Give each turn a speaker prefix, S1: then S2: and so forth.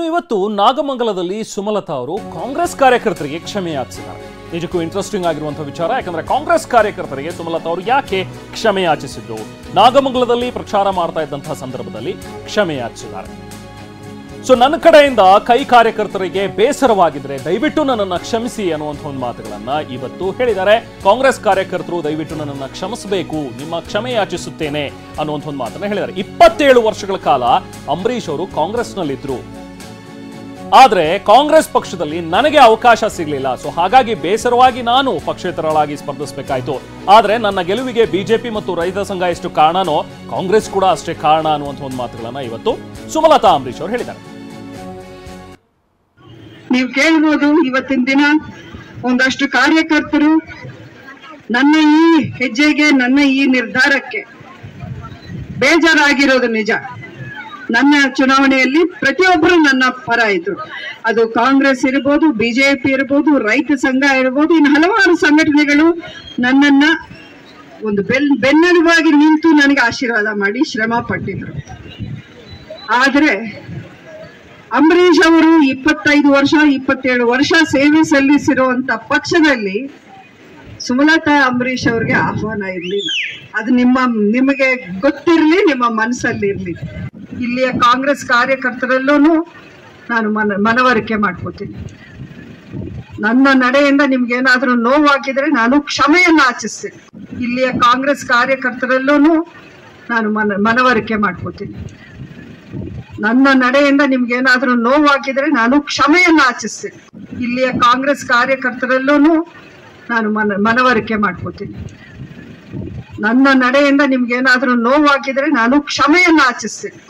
S1: ಇನ್ನು ಇವತ್ತು ನಾಗಮಂಗಲದಲ್ಲಿ ಸುಮಲತಾ ಅವರು ಕಾಂಗ್ರೆಸ್ ಕಾರ್ಯಕರ್ತರಿಗೆ ಕ್ಷಮೆ ಯಾಚಿಸಿದ್ದಾರೆ. ನಿಜಕ್ಕೂ ಇಂಟ್ರೆಸ್ಟಿಂಗ್ ಆಗಿರುವಂತಹ ವಿಚಾರ, ಯಾಕಂದ್ರೆ ಕಾಂಗ್ರೆಸ್ ಕಾರ್ಯಕರ್ತರಿಗೆ ಸುಮಲತಾ ಅವರು ಯಾಕೆ ಕ್ಷಮೆ ಯಾಚಿಸಿದ್ರು ನಾಗಮಂಗಲದಲ್ಲಿ ಪ್ರಚಾರ ಮಾಡ್ತಾ ಇದ್ದಂತಹ ಸಂದರ್ಭದಲ್ಲಿ ಕ್ಷಮೆ ಯಾಚಿಸಿದ್ದಾರೆ. ಸೊ ನನ್ನ ಕಡೆಯಿಂದ ಕೈ ಕಾರ್ಯಕರ್ತರಿಗೆ ಬೇಸರವಾಗಿದ್ರೆ ದಯವಿಟ್ಟು ನನ್ನನ್ನು ಕ್ಷಮಿಸಿ ಅನ್ನುವಂಥ ಒಂದು ಮಾತುಗಳನ್ನ ಇವತ್ತು ಹೇಳಿದ್ದಾರೆ. ಕಾಂಗ್ರೆಸ್ ಕಾರ್ಯಕರ್ತರು ದಯವಿಟ್ಟು ನನ್ನನ್ನು ಕ್ಷಮಿಸಬೇಕು, ನಿಮ್ಮ ಕ್ಷಮೆ ಯಾಚಿಸುತ್ತೇನೆ ಅನ್ನುವಂಥ ಒಂದು ಮಾತನ್ನ ಹೇಳಿದ್ದಾರೆ. ಇಪ್ಪತ್ತೇಳು ವರ್ಷಗಳ ಕಾಲ ಅಂಬರೀಷ್ ಅವರು ಕಾಂಗ್ರೆಸ್ನಲ್ಲಿದ್ರು. ಆದ್ರೆ ಕಾಂಗ್ರೆಸ್ ಪಕ್ಷದಲ್ಲಿ ನನಗೆ ಅವಕಾಶ ಸಿಗಲಿಲ್ಲ. ಸೊ ಹಾಗಾಗಿ ಬೇಸರವಾಗಿ ನಾನು ಪಕ್ಷೇತರಳಾಗಿ ಸ್ಪರ್ಧಿಸಬೇಕಾಯಿತು. ಆದರೆ ನನ್ನ ಗೆಲುವಿಗೆ ಬಿಜೆಪಿ ಮತ್ತು ರೈತ ಸಂಘ ಎಷ್ಟು ಕಾರಣನೋ ಕಾಂಗ್ರೆಸ್ ಕೂಡ ಅಷ್ಟೇ ಕಾರಣ ಅನ್ನುವಂಥ ಒಂದು ಮಾತುಗಳನ್ನ ಇವತ್ತು ಸುಮಲತಾ ಅಂಬರೀಶ್ ಅವರು ಹೇಳಿದ್ದಾರೆ.
S2: ನೀವು ಕೇಳ್ಬೋದು, ಇವತ್ತಿನ ದಿನ ಒಂದಷ್ಟು ಕಾರ್ಯಕರ್ತರು ನನ್ನ ಈ ಹೆಜ್ಜೆಗೆ, ನನ್ನ ಈ ನಿರ್ಧಾರಕ್ಕೆ ಬೇಜಾರಾಗಿರೋದು ನಿಜ. ನನ್ನ ಚುನಾವಣೆಯಲ್ಲಿ ಪ್ರತಿಯೊಬ್ಬರು ನನ್ನ ಪರ ಇದ್ರು. ಅದು ಕಾಂಗ್ರೆಸ್ ಇರ್ಬೋದು, ಬಿಜೆಪಿ ಇರ್ಬೋದು, ರೈತ ಸಂಘ ಇರ್ಬೋದು, ಇನ್ನು ಹಲವಾರು ಸಂಘಟನೆಗಳು ನನ್ನನ್ನ ಒಂದು ಬೆಲ್, ಬೆನ್ನೆಲುಬಾಗಿ ನಿಂತು ನನಗೆ ಆಶೀರ್ವಾದ ಮಾಡಿ ಶ್ರಮ ಪಟ್ಟಿದ್ರು. ಆದ್ರೆ ಅಂಬರೀಷ್ ಅವರು ಇಪ್ಪತ್ತೈದು ವರ್ಷ, ಇಪ್ಪತ್ತೇಳು ವರ್ಷ ಸೇವೆ ಸಲ್ಲಿಸಿರುವಂತ ಪಕ್ಷದಲ್ಲಿ ಸುಮಲತಾ ಅಂಬರೀಷ್ ಅವ್ರಿಗೆ ಆಹ್ವಾನ ಇರಲಿಲ್ಲ. ಅದು ನಿಮ್ಮ, ನಿಮಗೆ ಗೊತ್ತಿರಲಿ, ನಿಮ್ಮ ಮನಸ್ಸಲ್ಲಿ ಇರಲಿ. ಇಲ್ಲಿಯ ಕಾಂಗ್ರೆಸ್ ಕಾರ್ಯಕರ್ತರಲ್ಲೂ ನಾನು ಮನ, ಮನವರಿಕೆ ಮಾಡ್ಕೋತೀನಿ. ನನ್ನ ನಡೆಯಿಂದ ನಿಮ್ಗೆ ಏನಾದ್ರೂ ನೋವಾಗಿದ್ರೆ ನಾನು ಕ್ಷಮೆಯನ್ನು ಆಚಿಸ್ತೇನೆ. ಇಲ್ಲಿಯ ಕಾಂಗ್ರೆಸ್ ಕಾರ್ಯಕರ್ತರಲ್ಲೂ ನಾನು ಮನ, ಮನವರಿಕೆ ಮಾಡ್ಕೋತೀನಿ. ನನ್ನ ನಡೆಯಿಂದ ನಿಮ್ಗೆ ಏನಾದ್ರೂ ನೋವಾಗಿದ್ರೆ ನಾನು ಕ್ಷಮೆಯನ್ನು ಆಚಿಸ್ತೇನೆ. ಇಲ್ಲಿಯ ಕಾಂಗ್ರೆಸ್ ಕಾರ್ಯಕರ್ತರಲ್ಲೂ ನಾನು ಮನ, ಮನವರಿಕೆ ಮಾಡ್ಕೋತೀನಿ. ನನ್ನ ನಡೆಯಿಂದ ನಿಮ್ಗೆ ಏನಾದ್ರೂ ನೋವಾಗಿದ್ರೆ ನಾನು ಕ್ಷಮೆಯನ್ನು ಆಚಿಸ್ತೇನೆ.